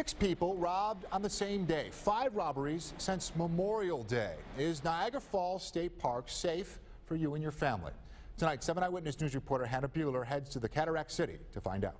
Six people robbed on the same day. Five robberies since Memorial Day. Is Niagara Falls State Park safe for you and your family? Tonight, 7 Eyewitness News reporter Hannah Buehler heads to the Cataract City to find out.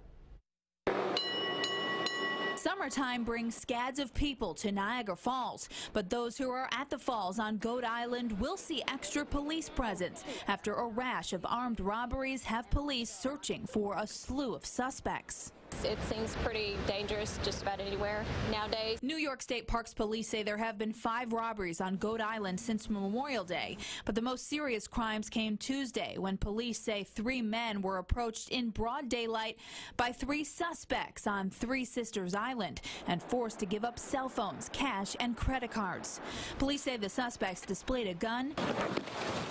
Summertime brings scads of people to Niagara Falls, but those who are at the falls on Goat Island will see extra police presence after a rash of armed robberies have police searching for a slew of suspects. It seems pretty dangerous just about anywhere nowadays. New York State Parks Police say there have been five robberies on Goat Island since Memorial Day, but the most serious crimes came Tuesday when police say three men were approached in broad daylight by three suspects on Three Sisters Island and forced to give up cell phones, cash, and credit cards. Police say the suspects displayed a gun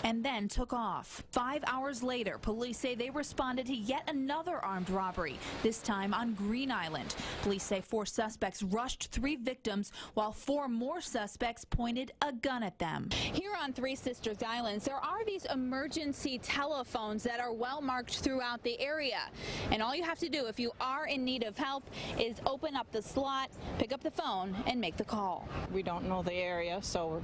and then took off. Five hours later, police say they responded to yet another armed robbery, this time on Green Island. Police say four suspects rushed three victims while four more suspects pointed a gun at them. Here on Three Sisters Islands, there are these emergency telephones that are well marked throughout the area. And all you have to do if you are in need of help is open up the slot, pick up the phone, and make the call. We don't know the area, so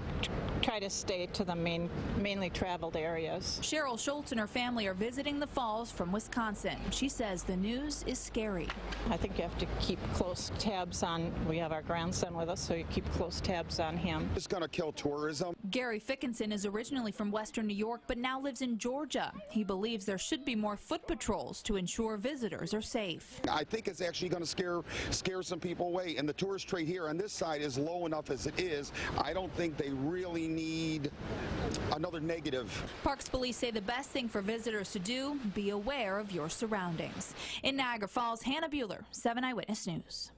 try to stay to the main, mainly traveled areas. Cheryl Schultz and her family are visiting the falls from Wisconsin. She says the news is scary. I think you have to keep close tabs on, we have our grandson with us, so you keep close tabs on him. It's going to kill tourism. Gary Fickinson is originally from western New York but now lives in Georgia. He believes there should be more foot patrols to ensure visitors are safe. I think it's actually going to scare scare some people away. And the tourist trade here on this side is low enough as it is. I don't think they really need another negative. Parks police say the best thing for visitors to do, be aware of your surroundings. In Niagara Falls, Hannah Buehler, 7 Eyewitness News.